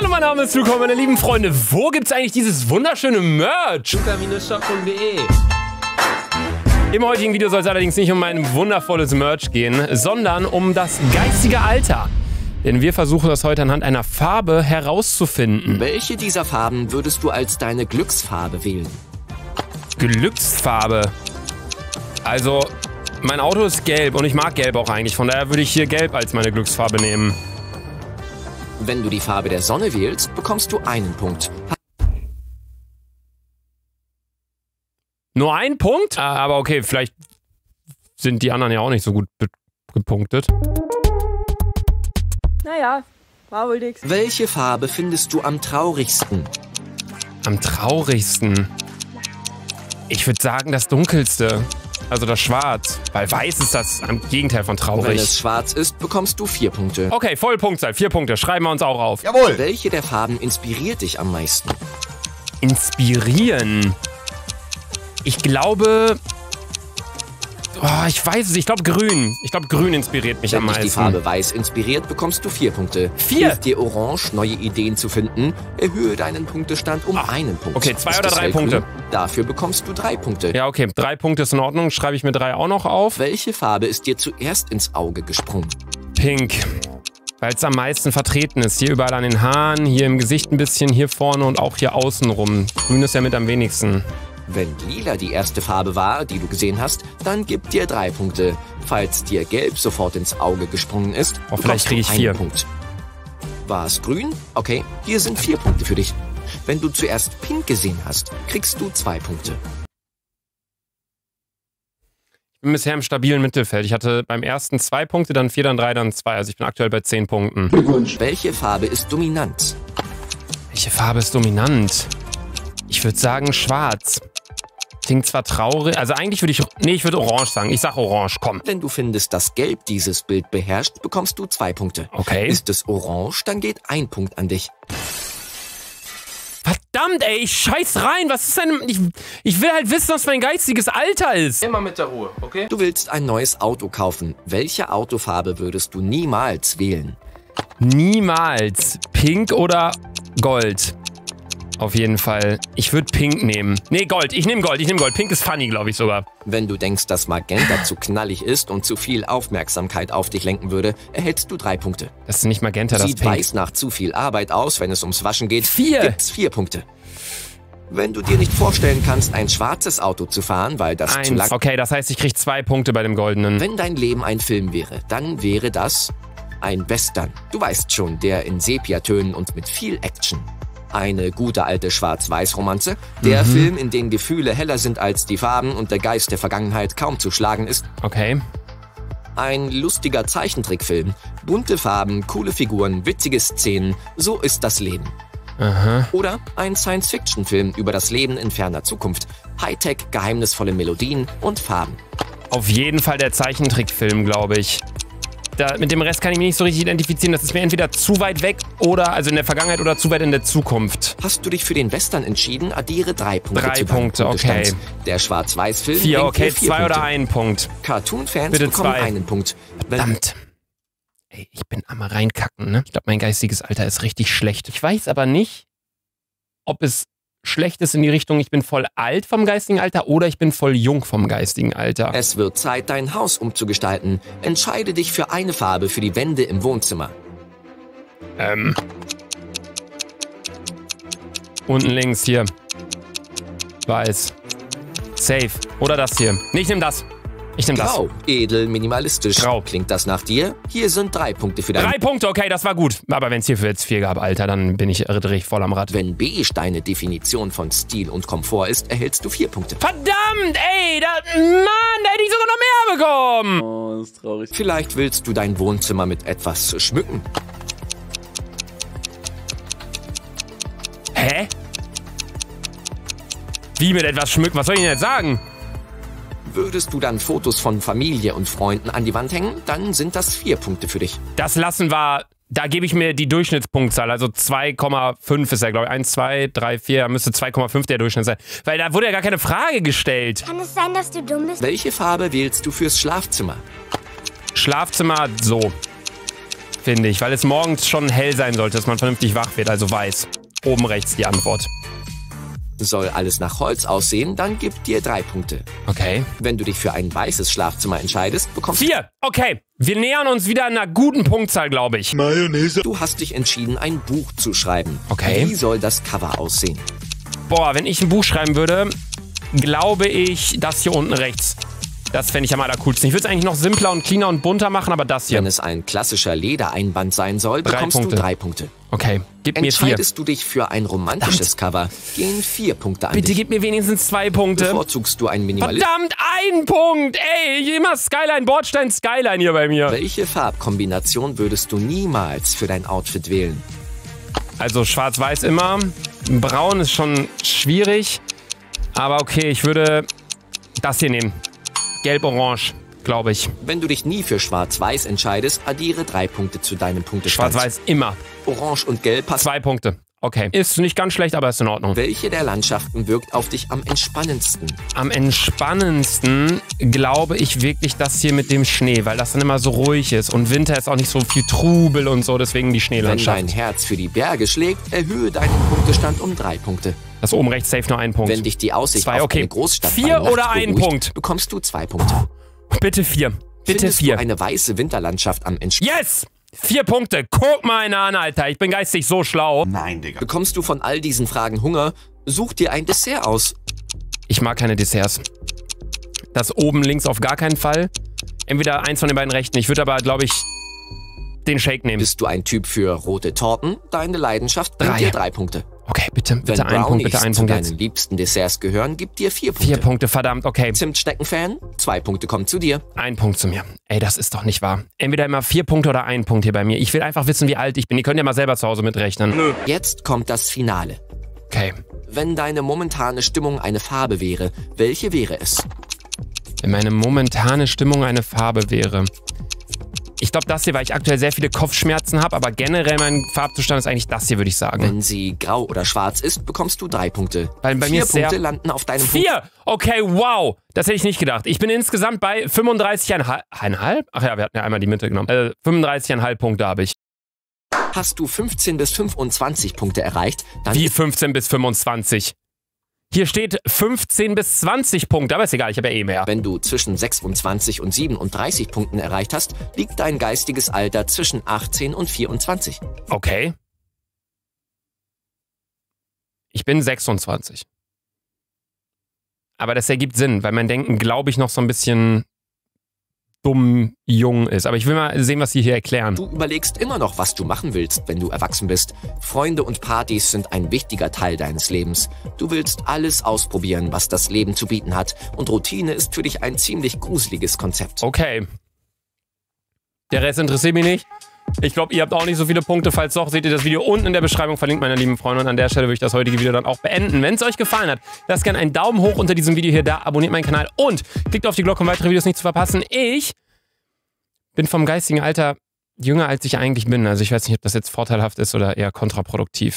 Hallo, mein Name ist Luca, meine lieben Freunde. Wo gibt's eigentlich dieses wunderschöne Merch? luca-shop.de Im heutigen Video soll es allerdings nicht um mein wundervolles Merch gehen, sondern um das geistige Alter. Denn wir versuchen das heute anhand einer Farbe herauszufinden. Welche dieser Farben würdest du als deine Glücksfarbe wählen? Glücksfarbe. Also, mein Auto ist gelb und ich mag gelb auch eigentlich. Von daher würde ich hier gelb als meine Glücksfarbe nehmen. Wenn du die Farbe der Sonne wählst, bekommst du einen Punkt. Nur ein Punkt? Ah, Aber okay, vielleicht sind die anderen ja auch nicht so gut gepunktet. Naja, war wohl nix. Welche Farbe findest du am traurigsten? Am traurigsten. Ich würde sagen, das dunkelste. Also das Schwarz. Weil weiß ist das am Gegenteil von Wenn es traurig. schwarz ist, bekommst du vier Punkte. Okay, voll Punktzahl. Vier Punkte. Schreiben wir uns auch auf. Jawohl. Welche der Farben inspiriert dich am meisten? Inspirieren. Ich glaube. Oh, ich weiß es. Ich glaube grün. Ich glaube grün inspiriert mich Wenn am dich die meisten. Farbe weiß inspiriert, bekommst du vier Punkte. Vier? Hilft dir Orange, neue Ideen zu finden? Erhöhe deinen Punktestand um einen Punkt. okay, zwei Ist oder drei? Punkte? Dafür bekommst du drei Punkte. Ja, okay. Drei Punkte ist in Ordnung. Schreibe ich mir drei auch noch auf. Welche Farbe ist dir zuerst ins Auge gesprungen? Pink. Weil es am meisten vertreten ist. Hier überall an den Haaren, hier im Gesicht ein bisschen, hier vorne und auch hier außen rum. Grün ist ja mit am wenigsten. Wenn lila die erste Farbe war, die du gesehen hast, dann gib dir drei Punkte. Falls dir gelb sofort ins Auge gesprungen ist, Oh, vielleicht bekommst krieg du ich einen vier. Punkt. War es grün? Okay, hier sind vier Punkte für dich. Wenn du zuerst pink gesehen hast, kriegst du zwei Punkte. Ich bin bisher im stabilen Mittelfeld. Ich hatte beim ersten zwei Punkte, dann vier, dann drei, dann zwei. Also ich bin aktuell bei zehn Punkten. Welche Farbe ist dominant? Welche Farbe ist dominant? Ich würde sagen schwarz. Klingt zwar traurig, also eigentlich würde ich, nee, ich würde orange sagen. Ich sag orange, komm. Wenn du findest, dass gelb dieses Bild beherrscht, bekommst du zwei Punkte. Okay. Ist es orange, dann geht ein Punkt an dich. Verdammt, ey, ich scheiß rein. Was ist denn, ich, ich will halt wissen, was mein geistiges Alter ist. Immer mit der Ruhe, okay? Du willst ein neues Auto kaufen. Welche Autofarbe würdest du niemals wählen? Niemals. Pink oder Gold? Auf jeden Fall. Ich würde Pink nehmen. Nee, Gold. Ich nehme Gold. Ich nehme Gold. Pink ist funny, glaube ich sogar. Wenn du denkst, dass Magenta zu knallig ist und zu viel Aufmerksamkeit auf dich lenken würde, erhältst du drei Punkte. Das ist nicht Magenta, das ist Sieht Pink. weiß nach zu viel Arbeit aus, wenn es ums Waschen geht, Vier. gibt's vier Punkte. Wenn du dir nicht vorstellen kannst, ein schwarzes Auto zu fahren, weil das zu Eins. lang... Okay, das heißt, ich krieg zwei Punkte bei dem Goldenen. Wenn dein Leben ein Film wäre, dann wäre das ein Western. Du weißt schon, der in Sepiatönen und mit viel Action. Eine gute alte Schwarz-Weiß-Romanze. Der Mhm. Film, in dem Gefühle heller sind als die Farben und der Geist der Vergangenheit kaum zu schlagen ist. Okay. Ein lustiger Zeichentrickfilm. Bunte Farben, coole Figuren, witzige Szenen. So ist das Leben. Aha. Oder ein Science-Fiction-Film über das Leben in ferner Zukunft. Hightech, geheimnisvolle Melodien und Farben. Auf jeden Fall der Zeichentrickfilm, glaube ich. Da, mit dem Rest kann ich mich nicht so richtig identifizieren. Das ist mir entweder zu weit weg oder, also in der Vergangenheit oder zu weit in der Zukunft. Hast du dich für den Western entschieden, addiere drei Punkte Drei Punkte, okay. Der Schwarz-Weiß-Film Vier, okay, vier zwei Punkte. oder ein Punkt. Cartoon-Fans Bitte bekommen zwei. einen Punkt. Verdammt. Ey, ich bin am reinkacken, ne? Ich glaube, mein geistiges Alter ist richtig schlecht. Ich weiß aber nicht, ob es schlecht ist in die Richtung, ich bin voll alt vom geistigen Alter oder ich bin voll jung vom geistigen Alter. es wird Zeit, dein Haus umzugestalten. Entscheide dich für eine Farbe für die Wände im Wohnzimmer. Ähm. Unten links hier. Weiß. Safe. Oder das hier. Nee, ich nehm das. Ich nehm das. Grau, edel, minimalistisch. Grau. Klingt das nach dir? Hier sind drei Punkte für dein Drei Punkte, okay, das war gut. Aber wenn es hierfür jetzt vier gab, Alter, dann bin ich richtig voll am Rad. Wenn beige deine Definition von Stil und Komfort ist, erhältst du vier Punkte. Verdammt, ey, da, Mann, da hätte ich sogar noch mehr bekommen. Oh, das ist traurig. Vielleicht willst du dein Wohnzimmer mit etwas schmücken. Hä? Wie mit etwas schmücken? Was soll ich denn jetzt sagen? Würdest du dann Fotos von Familie und Freunden an die Wand hängen, dann sind das vier Punkte für dich. Das lassen wir. Da gebe ich mir die Durchschnittspunktzahl, also 2,5 ist ja, glaube ich. 1, 2, 3, 4, müsste 2,5 der Durchschnitt sein. Weil da wurde ja gar keine Frage gestellt. Kann es sein, dass du dumm bist? Welche Farbe wählst du fürs Schlafzimmer? Schlafzimmer so. finde ich, weil es morgens schon hell sein sollte, dass man vernünftig wach wird, also weiß. Oben rechts die Antwort. Soll alles nach Holz aussehen, dann gib dir drei Punkte. Okay. Wenn du dich für ein weißes Schlafzimmer entscheidest, bekommst Vier. Okay. Wir nähern uns wieder einer guten Punktzahl, glaube ich. du hast dich entschieden, ein Buch zu schreiben. Okay. Wie soll das Cover aussehen? Boah, wenn ich ein Buch schreiben würde, glaube ich, das hier unten rechts. Das fände ich am allercoolsten. Ich würde es eigentlich noch simpler und cleaner und bunter machen, aber das hier. Wenn es ein klassischer Ledereinband sein soll, Drei bekommst Punkte. du drei Punkte. Okay, gib mir vier. Entscheidest du dich für ein romantisches Cover, gehen vier Punkte an Bitte dich. gib mir wenigstens zwei Punkte. Bevorzugst du einen Minimalist? Verdammt, ein Punkt! Ey, immer Skyline, Bordstein, Skyline hier bei mir. Welche Farbkombination würdest du niemals für dein Outfit wählen? Also schwarz-weiß immer. Braun ist schon schwierig. Aber okay, ich würde das hier nehmen. Gelb-orange, glaube ich. Wenn du dich nie für Schwarz-Weiß entscheidest, addiere drei Punkte zu deinem Punktestand. Schwarz-weiß immer. Orange und Gelb passen. Zwei Punkte. Okay. Ist nicht ganz schlecht, aber ist in Ordnung. Welche der Landschaften wirkt auf dich am entspannendsten? Am entspannendsten glaube ich wirklich das hier mit dem Schnee, weil das dann immer so ruhig ist. Und Winter ist auch nicht so viel Trubel und so, deswegen die Wenn Schneelandschaft. dein Herz für die Berge schlägt, erhöhe deinen Punktestand um drei Punkte. Das oben rechts safe nur ein Punkt. Wenn dich die Aussicht Zwei, auf okay. eine Großstadt Vier oder ein beruhigt, Punkt? bekommst du zwei Punkte. Bitte vier. Bitte Findest vier. du eine weiße Winterlandschaft am entspannendsten? Yes! Vier Punkte. Guck mal einer an, Alter. Ich bin geistig so schlau. Nein, Digga. Bekommst du von all diesen Fragen Hunger? Such dir ein Dessert aus. Ich mag keine Desserts. Das oben links auf gar keinen Fall. Entweder eins von den beiden rechten. Ich würde aber, glaube ich, den Shake nehmen. Bist du ein Typ für rote Torten? Deine Leidenschaft bringt Drei. dir drei Punkte. Okay, bitte, Wenn bitte einen Punkt, Brownies bitte einen zu Punkt deinen jetzt. liebsten Desserts gehören, gibt dir vier Punkte. Vier Punkte, verdammt, okay. Zimtschnecken-Fan? Zwei Punkte kommen zu dir. Ein Punkt zu mir. Ey, das ist doch nicht wahr. Entweder immer vier Punkte oder ein Punkt hier bei mir. Ich will einfach wissen, wie alt ich bin. Ihr könnt ja mal selber zu Hause mitrechnen. Jetzt kommt das Finale. Okay. Wenn deine momentane Stimmung eine Farbe wäre, welche wäre es? Wenn meine momentane Stimmung eine Farbe wäre. Ich glaube das hier, weil ich aktuell sehr viele Kopfschmerzen habe, aber generell mein Farbzustand ist eigentlich das hier, würde ich sagen. Wenn sie grau oder schwarz ist, bekommst du drei Punkte. Weil bei Vier mir Punkte landen auf deinem Punkt. Vier! Okay, wow! Das hätte ich nicht gedacht. Ich bin insgesamt bei 35,5. Ach ja, wir hatten ja einmal die Mitte genommen. Äh, 35,5 Punkte habe ich. Hast du 15 bis 25 Punkte erreicht, dann Wie ist 15 bis 25? Hier steht 15 bis 20 Punkte, aber ist egal, ich habe ja eh mehr. Wenn du zwischen 26 und 37 Punkten erreicht hast, liegt dein geistiges Alter zwischen 18 und 24. Okay. Ich bin 26. Aber das ergibt Sinn, weil mein Denken, glaube ich, noch so ein bisschen dumm jung ist. Aber ich will mal sehen, was Sie hier erklären. Du überlegst immer noch, was du machen willst, wenn du erwachsen bist. Freunde und Partys sind ein wichtiger Teil deines Lebens. Du willst alles ausprobieren, was das Leben zu bieten hat. Und Routine ist für dich ein ziemlich gruseliges Konzept. Okay. Der Rest interessiert mich nicht. Ich glaube, ihr habt auch nicht so viele Punkte. Falls doch, seht ihr das Video unten in der Beschreibung verlinkt, meine lieben Freunde. Und an der Stelle würde ich das heutige Video dann auch beenden. Wenn es euch gefallen hat, lasst gerne einen Daumen hoch unter diesem Video hier da, abonniert meinen Kanal und klickt auf die Glocke, um weitere Videos nicht zu verpassen. Ich bin vom geistigen Alter jünger, als ich eigentlich bin. Also ich weiß nicht, ob das jetzt vorteilhaft ist oder eher kontraproduktiv.